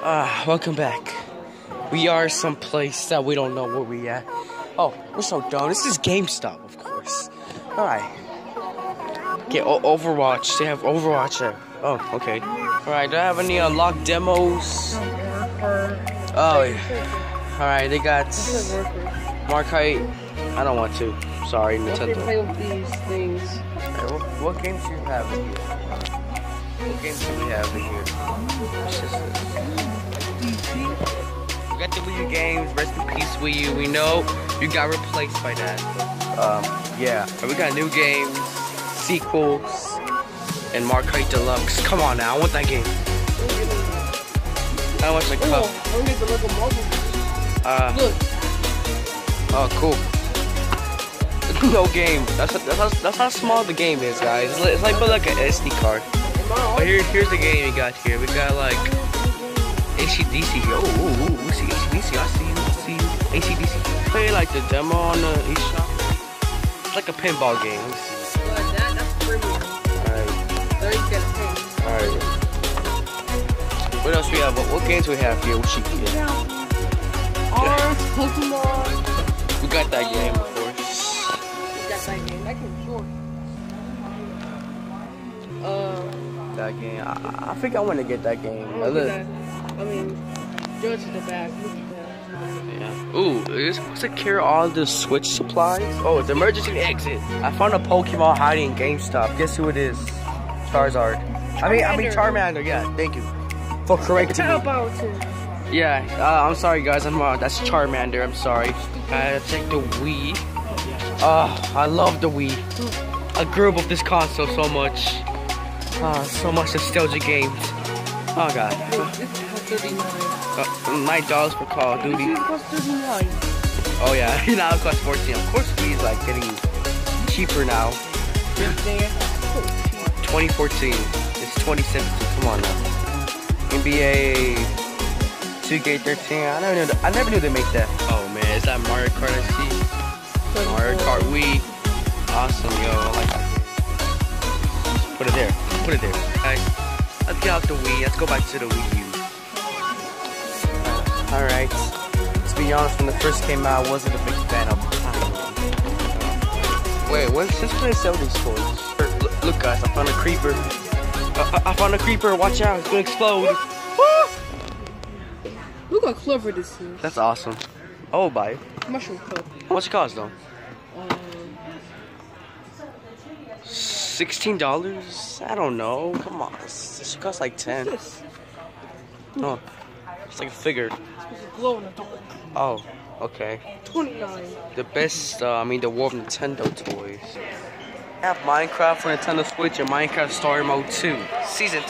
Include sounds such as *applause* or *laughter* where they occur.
Ah, welcome back. We are someplace that we don't know where we at. Oh, we're so dumb. This is GameStop, of course. Alright. Get o Overwatch. They have Overwatch there. Oh, okay. Alright, do I have any unlocked demos? Oh, yeah. Alright, they got Mario Kart. I don't want to. Sorry, Nintendo. play with these things. Alright, what, what games do you have in here? What games do we have in here? What's this? We got the Wii U games. Rest in peace, Wii U. We know you got replaced by that. Um, yeah. And we got new games, sequels, and Mario Kart Deluxe. Come on now, I want that game. How much the cup? Oh, I need the Lego Marvel. Uh, Look, oh, cool. No game. That's that's how, that's how small the game is, guys. It's like, it's like but like an SD card. But here, here's the game we got here. We got like ACDC. Oh, ooh, ooh, we see ACDC. I see you. See you. ACDC. Play like the demo on the eShop. It's like a pinball game. Let me see. like that, that's premium. Alright, There you get a pay. alright. What else we have? What, what games we have here? What she get? Arms, Pokemon. *laughs* We got that game, of course. Got that game. That game's short. Uh, That game. I, I think I want to get that game. I look- I mean, judge the back. Look at that. Yeah. Ooh, is supposed to carry all the Switch supplies? Oh, it's emergency exit. I found a Pokemon hiding in GameStop. Guess who it is? Charizard. I mean, I mean Charmander. Yeah, thank you for correcting me. Yeah, uh, I'm sorry, guys. I'm uh, that's Charmander. I'm sorry. I take the Wii. Oh, I love the Wii. I grew up with this console so much. Ah, so much nostalgia games. Oh God. Look, this is 39. Uh, Nine dollars for Call of Duty. is cost 39. Oh yeah, *laughs* now it costs 14. Of course, Wii's like getting cheaper now. There. 2014. It's 2017. Come on now. NBA 2K13. I never knew. I never knew they make that. Oh man, is that Mario Kart? I see. Mario Kart Wii. Awesome, yo. I like that. game. Put it there. Put it there. Alright. Let's get out the Wii. Let's go back to the Wii U. Alright. Let's be honest, when it first came out, I wasn't a big fan of Wait, what's this when they sell these toys? Er, Look, look, guys, I found a creeper. I, I- I found a creeper. Watch out, it's gonna explode. Look how clever this is. That's awesome. Oh, buy it. Mushroom cup. How much it cost though? Um, Sixteen dollars? I don't know. Come on, this should cost like ten. this. Oh, it's like a figure. Glow in the dark. Oh, okay. 29. The best, uh, I mean, the World of Nintendo toys. I have Minecraft for Nintendo Switch and Minecraft Story Mode 2. Season